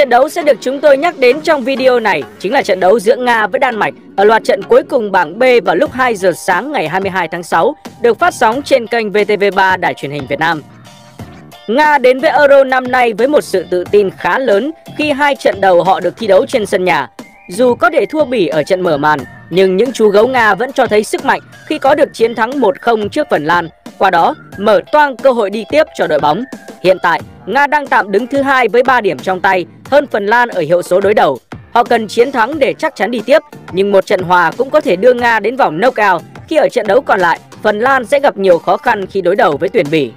Trận đấu sẽ được chúng tôi nhắc đến trong video này, chính là trận đấu giữa Nga với Đan Mạch ở loạt trận cuối cùng bảng B vào lúc 2 giờ sáng ngày 22 tháng 6 được phát sóng trên kênh VTV3 Đài truyền hình Việt Nam. Nga đến với Euro năm nay với một sự tự tin khá lớn khi hai trận đầu họ được thi đấu trên sân nhà. Dù có để thua Bỉ ở trận mở màn, nhưng những chú gấu Nga vẫn cho thấy sức mạnh khi có được chiến thắng 1-0 trước Phần Lan, qua đó mở toang cơ hội đi tiếp cho đội bóng. Hiện tại, Nga đang tạm đứng thứ hai với 3 điểm trong tay, hơn Phần Lan ở hiệu số đối đầu. Họ cần chiến thắng để chắc chắn đi tiếp, nhưng một trận hòa cũng có thể đưa Nga đến vòng knockout khi ở trận đấu còn lại, Phần Lan sẽ gặp nhiều khó khăn khi đối đầu với tuyển Bỉ.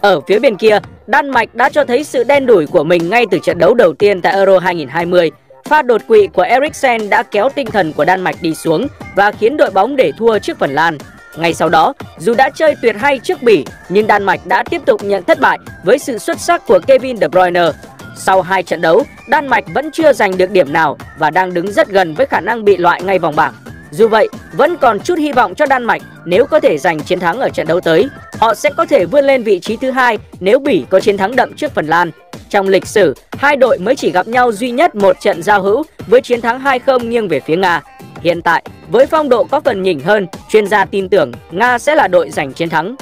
Ở phía bên kia, Đan Mạch đã cho thấy sự đen đủi của mình ngay từ trận đấu đầu tiên tại Euro 2020. Pha đột quỵ của Eriksen đã kéo tinh thần của Đan Mạch đi xuống và khiến đội bóng để thua trước Phần Lan. Ngay sau đó, dù đã chơi tuyệt hay trước Bỉ, nhưng Đan Mạch đã tiếp tục nhận thất bại với sự xuất sắc của Kevin De Bruyne. Sau hai trận đấu, Đan Mạch vẫn chưa giành được điểm nào và đang đứng rất gần với khả năng bị loại ngay vòng bảng. Dù vậy, vẫn còn chút hy vọng cho Đan Mạch nếu có thể giành chiến thắng ở trận đấu tới. Họ sẽ có thể vươn lên vị trí thứ hai nếu Bỉ có chiến thắng đậm trước Phần Lan. Trong lịch sử, hai đội mới chỉ gặp nhau duy nhất một trận giao hữu với chiến thắng 2-0 nghiêng về phía Nga. Hiện tại, với phong độ có phần nhỉnh hơn, chuyên gia tin tưởng Nga sẽ là đội giành chiến thắng.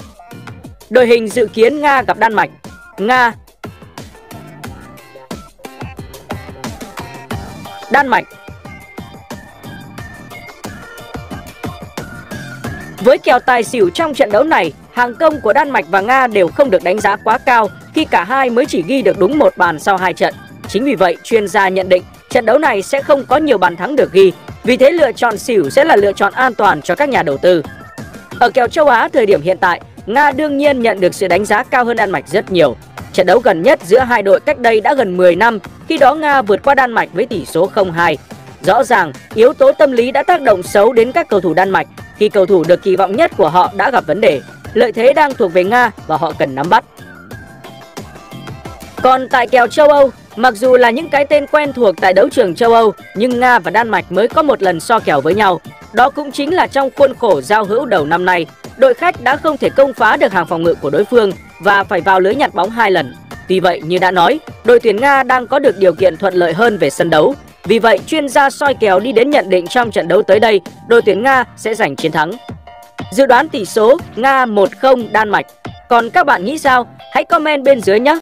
Đội hình dự kiến Nga gặp Đan Mạch Nga Đan Mạch Với kèo tài xỉu trong trận đấu này, hàng công của Đan Mạch và Nga đều không được đánh giá quá cao khi cả hai mới chỉ ghi được đúng một bàn sau hai trận. Chính vì vậy, chuyên gia nhận định trận đấu này sẽ không có nhiều bàn thắng được ghi. Vì thế lựa chọn xỉu sẽ là lựa chọn an toàn cho các nhà đầu tư. Ở kèo châu Á thời điểm hiện tại, Nga đương nhiên nhận được sự đánh giá cao hơn Đan Mạch rất nhiều. Trận đấu gần nhất giữa hai đội cách đây đã gần 10 năm, khi đó Nga vượt qua Đan Mạch với tỷ số 0-2. Rõ ràng, yếu tố tâm lý đã tác động xấu đến các cầu thủ Đan Mạch khi cầu thủ được kỳ vọng nhất của họ đã gặp vấn đề. Lợi thế đang thuộc về Nga và họ cần nắm bắt. Còn tại kèo châu Âu, mặc dù là những cái tên quen thuộc tại đấu trường châu Âu, nhưng Nga và Đan Mạch mới có một lần so kèo với nhau. Đó cũng chính là trong khuôn khổ giao hữu đầu năm nay, đội khách đã không thể công phá được hàng phòng ngự của đối phương và phải vào lưới nhặt bóng hai lần. Tuy vậy, như đã nói, đội tuyển Nga đang có được điều kiện thuận lợi hơn về sân đấu. Vì vậy, chuyên gia soi kèo đi đến nhận định trong trận đấu tới đây, đội tuyển Nga sẽ giành chiến thắng. Dự đoán tỷ số Nga 1-0 Đan Mạch. Còn các bạn nghĩ sao? Hãy comment bên dưới nhé!